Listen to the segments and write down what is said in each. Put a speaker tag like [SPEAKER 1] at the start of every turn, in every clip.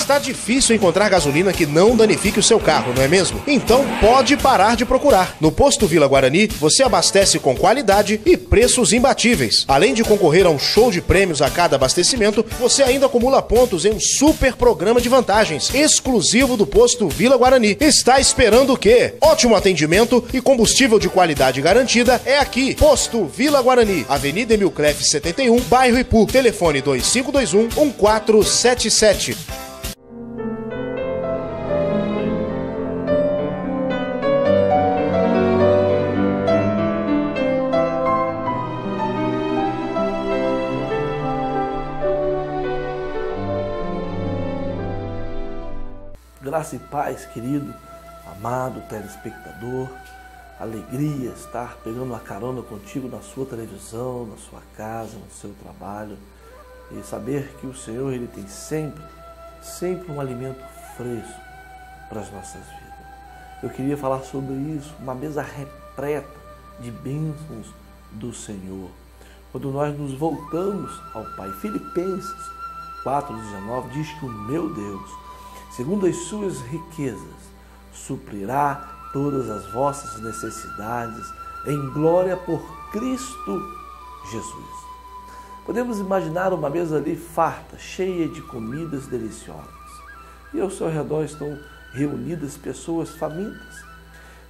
[SPEAKER 1] Está difícil encontrar gasolina que não danifique o seu carro, não é mesmo? Então pode parar de procurar. No posto Vila Guarani, você abastece com qualidade e preços imbatíveis. Além de concorrer a um show de prêmios a cada abastecimento, você ainda acumula pontos em um super programa de vantagens, exclusivo do posto Vila Guarani. Está esperando o quê? Ótimo atendimento e combustível de qualidade garantida é aqui. Posto Vila Guarani, Avenida Emilcref 71, bairro Ipu. Telefone 2521 1477.
[SPEAKER 2] Graça e paz, querido, amado telespectador. Alegria estar pegando uma carona contigo na sua televisão, na sua casa, no seu trabalho e saber que o Senhor ele tem sempre, sempre um alimento fresco para as nossas vidas. Eu queria falar sobre isso, uma mesa repleta de bênçãos do Senhor. Quando nós nos voltamos ao Pai, Filipenses 4,19 diz que o meu Deus, segundo as suas riquezas, suprirá todas as vossas necessidades em glória por Cristo Jesus. Podemos imaginar uma mesa ali farta, cheia de comidas deliciosas. E ao seu redor estão reunidas pessoas famintas.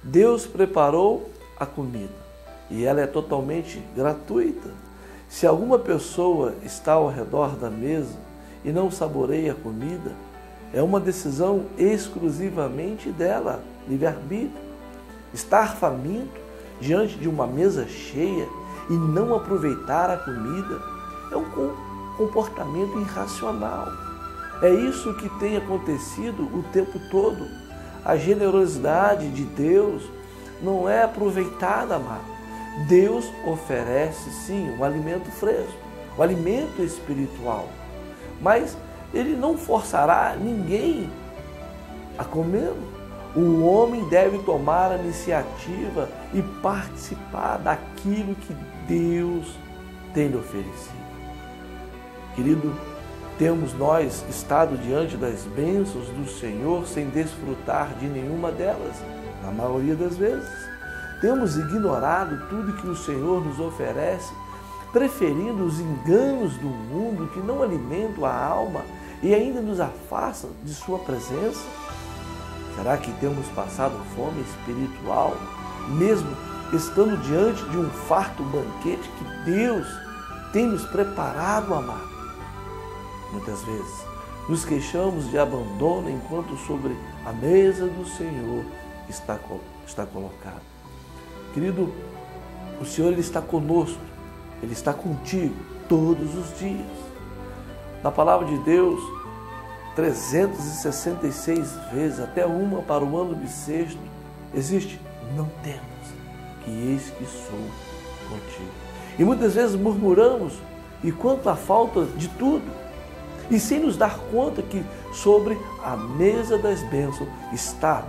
[SPEAKER 2] Deus preparou a comida e ela é totalmente gratuita. Se alguma pessoa está ao redor da mesa e não saboreia a comida, é uma decisão exclusivamente dela, livre-arbítrio. Estar faminto diante de uma mesa cheia e não aproveitar a comida é um comportamento irracional. É isso que tem acontecido o tempo todo. A generosidade de Deus não é aproveitada, amado. Deus oferece sim um alimento fresco, um alimento espiritual, mas Ele não forçará ninguém a comê-lo. O homem deve tomar a iniciativa e participar daquilo que Deus tem lhe oferecido. Querido, temos nós estado diante das bênçãos do Senhor sem desfrutar de nenhuma delas, na maioria das vezes. Temos ignorado tudo que o Senhor nos oferece, preferindo os enganos do mundo que não alimentam a alma e ainda nos afastam de Sua presença. Será que temos passado fome espiritual, mesmo estando diante de um farto banquete que Deus tem nos preparado, amado? Muitas vezes nos queixamos de abandono enquanto sobre a mesa do Senhor está, está colocado. Querido, o Senhor ele está conosco, Ele está contigo todos os dias. Na palavra de Deus, 366 vezes, até uma para o ano bissexto, existe, não temos, que eis que sou contigo. E muitas vezes murmuramos, e quanto à falta de tudo, e sem nos dar conta que sobre a mesa das bênçãos está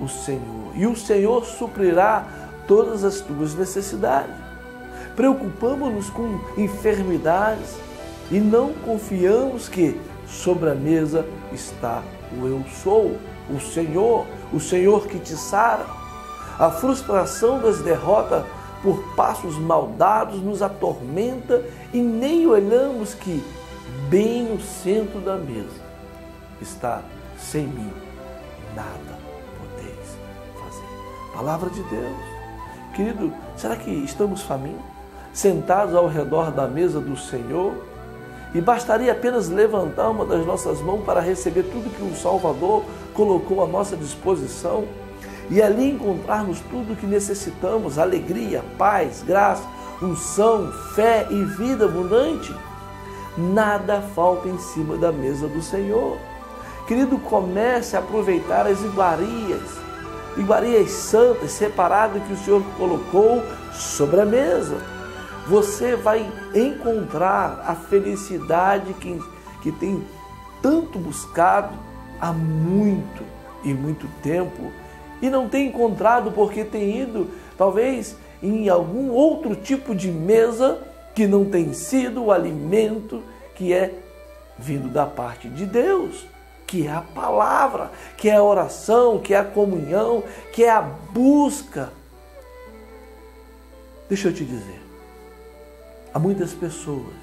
[SPEAKER 2] o Senhor. E o Senhor suprirá todas as tuas necessidades. Preocupamos-nos com enfermidades e não confiamos que sobre a mesa está o Eu Sou, o Senhor, o Senhor que te sara. A frustração das derrotas por passos maldados nos atormenta e nem olhamos que bem no centro da mesa, está sem mim, nada podeis fazer. Palavra de Deus. Querido, será que estamos famintos? Sentados ao redor da mesa do Senhor? E bastaria apenas levantar uma das nossas mãos para receber tudo que o Salvador colocou à nossa disposição e ali encontrarmos tudo o que necessitamos: alegria, paz, graça, unção, fé e vida abundante nada falta em cima da mesa do Senhor. Querido, comece a aproveitar as iguarias, iguarias santas, separadas que o Senhor colocou sobre a mesa. Você vai encontrar a felicidade que, que tem tanto buscado há muito e muito tempo e não tem encontrado porque tem ido, talvez, em algum outro tipo de mesa que não tem sido o alimento que é vindo da parte de Deus. que é a palavra, que é a oração, que é a comunhão, que é a busca. Deixa eu te dizer, há muitas pessoas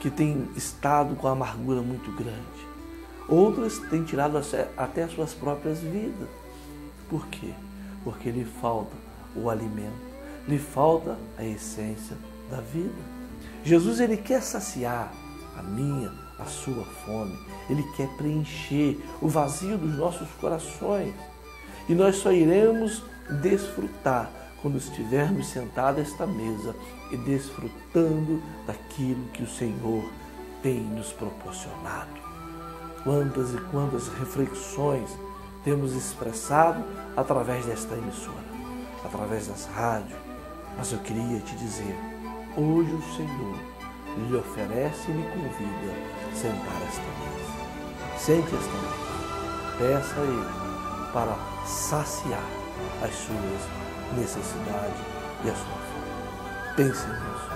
[SPEAKER 2] que têm estado com a amargura muito grande. Outras têm tirado até as suas próprias vidas. Por quê? Porque lhe falta o alimento, lhe falta a essência da vida. Jesus ele quer saciar a minha, a sua fome. Ele quer preencher o vazio dos nossos corações. E nós só iremos desfrutar quando estivermos sentados a esta mesa e desfrutando daquilo que o Senhor tem nos proporcionado. Quantas e quantas reflexões temos expressado através desta emissora, através das rádios. Mas eu queria te dizer, hoje o Senhor lhe oferece e lhe convida a sentar esta mesa. Sente esta mesa. Peça a Ele para saciar as suas necessidades e a sua fome. Pense nisso.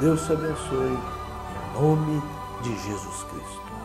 [SPEAKER 2] Deus te abençoe. Em nome de Jesus Cristo.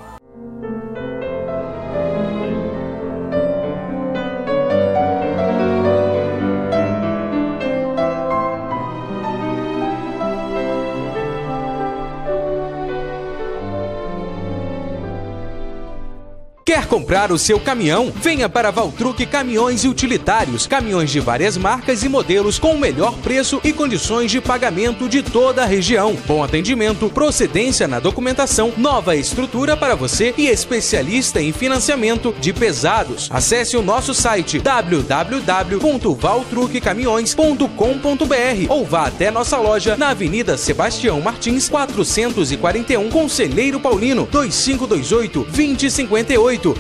[SPEAKER 3] Comprar o seu caminhão? Venha para Valtruque Caminhões e Utilitários. Caminhões de várias marcas e modelos com o melhor preço e condições de pagamento de toda a região. Bom atendimento, procedência na documentação, nova estrutura para você e especialista em financiamento de pesados. Acesse o nosso site www.valtruquecaminhões.com.br ou vá até nossa loja na Avenida Sebastião Martins, 441, Conselheiro Paulino, 2528 2058